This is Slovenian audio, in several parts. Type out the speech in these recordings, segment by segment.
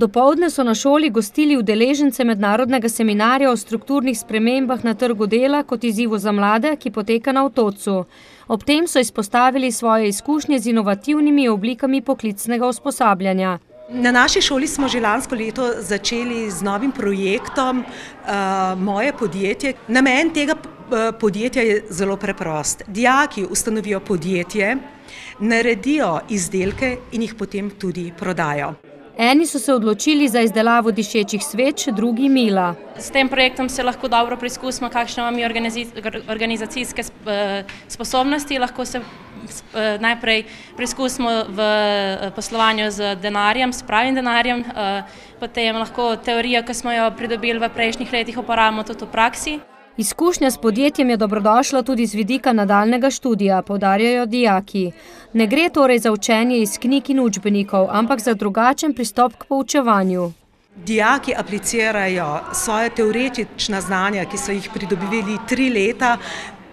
Dopoldne so na šoli gostili udeležence mednarodnega seminarja o strukturnih spremembah na trgu dela kot izzivu za mlade, ki poteka na otocu. Ob tem so izpostavili svoje izkušnje z inovativnimi oblikami poklicnega usposabljanja. Na naši šoli smo že lansko leto začeli z novim projektom uh, Moje podjetje. Namen tega uh, podjetja je zelo preprost. Dijaki ustanovijo podjetje, naredijo izdelke in jih potem tudi prodajo. Eni so se odločili za izdelavo dišečih sveč, drugi mila. S tem projektom se lahko dobro preizkusimo, kakšne imamo organizacijske eh, sposobnosti. Lahko se eh, najprej preizkusimo v eh, poslovanju z denarjem, s pravim denarjem, potem lahko teorijo, ki smo jo pridobili v prejšnjih letih, uporabimo tudi v praksi. Izkušnja s podjetjem je dobrodošla tudi z vidika nadaljnega študija, povdarjajo dijaki. Ne gre torej za učenje iz knjig in učbenikov, ampak za drugačen pristop k poučevanju. Dijaki aplicirajo svoje teoretična znanja, ki so jih pridobili tri leta,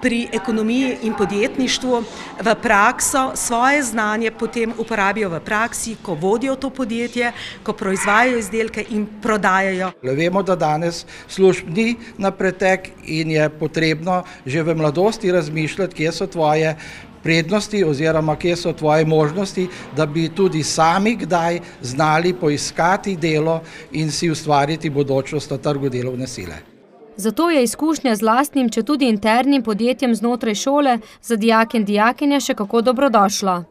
pri ekonomiji in podjetništvu v prakso, svoje znanje potem uporabijo v praksi, ko vodijo to podjetje, ko proizvajajo izdelke in prodajajo. Vemo, da danes služb ni na pretek in je potrebno že v mladosti razmišljati, kje so tvoje prednosti oziroma kje so tvoje možnosti, da bi tudi sami kdaj znali poiskati delo in si ustvariti bodočnost na trgu delovne sile. Zato je izkušnja z lastnim, če tudi internim podjetjem znotraj šole za dijake in dijakinje še kako dobrodošla.